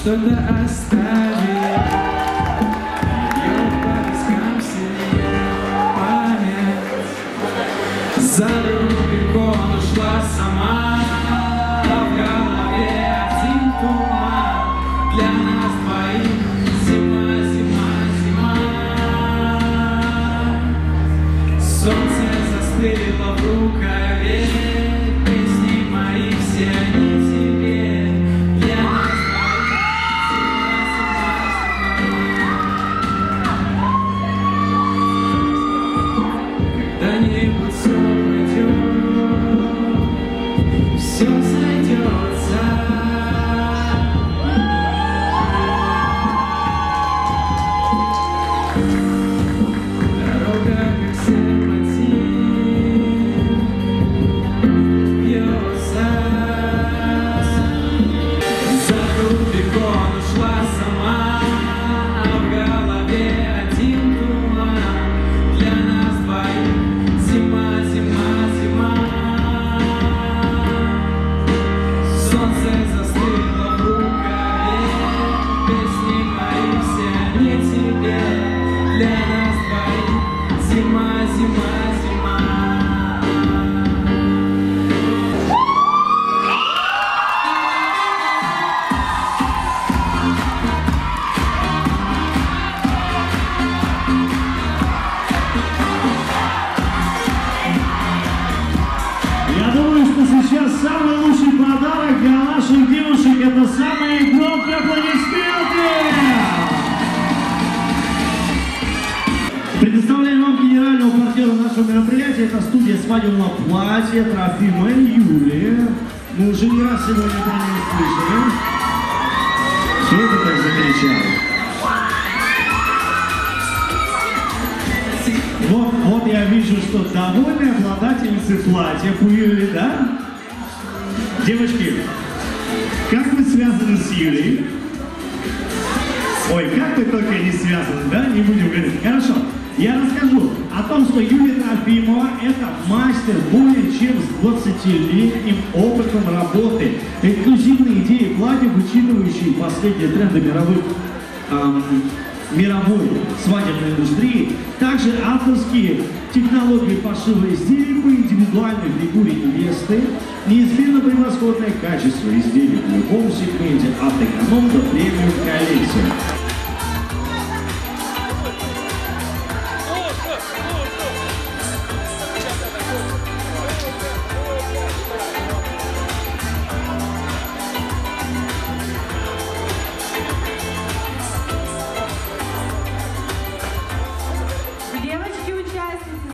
Что-то осталось наших девушек это самые громкие аплодисменты! Предоставляем вам генерального партнера нашего мероприятия. Это студия свадебного платья Трофима и Юлия. Мы уже не раз сегодня про нее слышали. Что это так закричали? Вот, вот я вижу, что довольны обладательницы платья Юли, да? Девочки, как вы связаны с Юлей? Ой, как вы только не связаны, да? Не будем говорить. Хорошо, я расскажу о том, что Юлия Трофимова – это мастер более чем с 20-летним опытом работы. Эксклюзивные идеи платьев, учитывающие последние тренды мировых ам, мировой свадебной индустрии, также авторские технологии пошива изделий по индивидуальной фигуре невесты, неизменно превосходное качество изделий в любом сегменте от эконом до премиум коллекции.